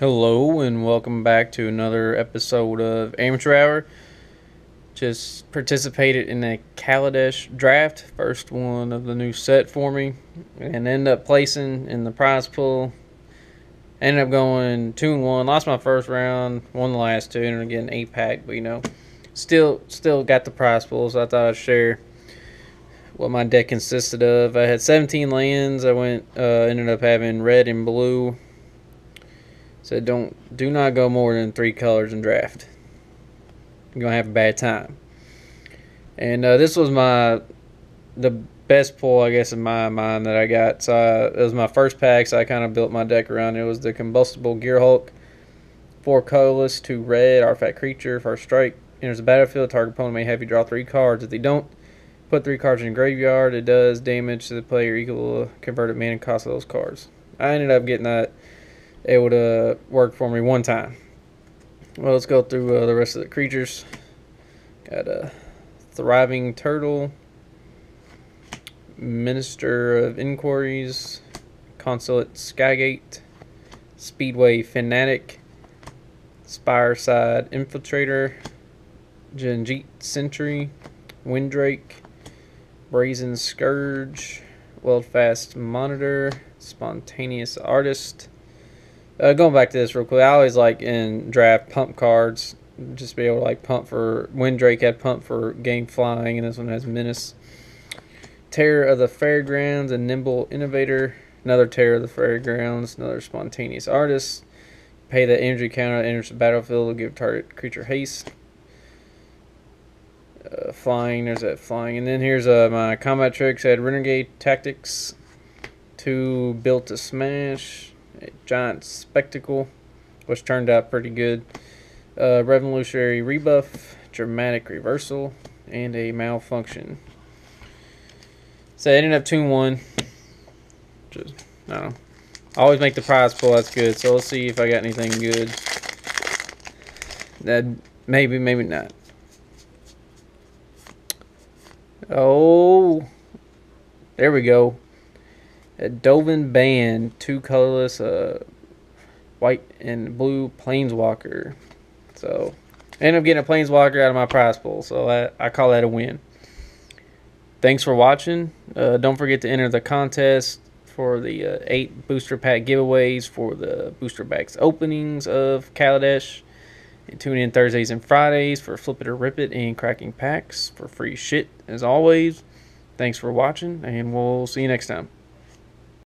Hello and welcome back to another episode of Amateur Hour. Just participated in a Kaladesh draft, first one of the new set for me, and end up placing in the prize pool. Ended up going two and one, lost my first round, won the last two, and again eight pack, but you know, still still got the prize pool, so I thought I'd share what my deck consisted of. I had 17 lands. I went uh, ended up having red and blue Said don't do not go more than three colors in draft. You're gonna have a bad time. And uh, this was my the best pull, I guess, in my mind that I got. So uh, it was my first pack, so I kind of built my deck around it. was the combustible Gearhulk, four colorless, two red, artifact creature, first strike. Enters the battlefield, target opponent may have you draw three cards. If they don't, put three cards in graveyard. It does damage to the player equal to converted mana cost of those cards. I ended up getting that able to work for me one time. Well, let's go through uh, the rest of the creatures. Got a thriving turtle, minister of inquiries, consulate skygate, speedway fanatic, spireside infiltrator, Janjeet sentry, windrake, brazen scourge, weldfast monitor, spontaneous artist uh, going back to this real quick, I always like in draft pump cards, just be able to like pump for. Windrake had pump for game flying, and this one has menace. Terror of the Fairgrounds, and nimble innovator. Another Terror of the Fairgrounds, another spontaneous artist. Pay the energy counter that enters the battlefield give target creature haste. Uh, flying, there's that flying. And then here's uh, my combat tricks. I had Renegade Tactics, two Built to Smash, a giant spectacle, which turned out pretty good. Uh, revolutionary rebuff, dramatic reversal, and a malfunction. So I ended up 2 1. Just, I don't know. I always make the prize pull, that's good. So let's see if I got anything good. That maybe, maybe not. Oh, there we go Dovin Baan, two colorless, uh, white and blue Planeswalker. So, end up getting a Planeswalker out of my prize pool, so I, I call that a win. Thanks for watching. Uh, don't forget to enter the contest for the uh, eight booster pack giveaways for the booster packs openings of Kaladesh. And tune in Thursdays and Fridays for Flip It or Rip It and cracking packs for free shit as always. Thanks for watching, and we'll see you next time.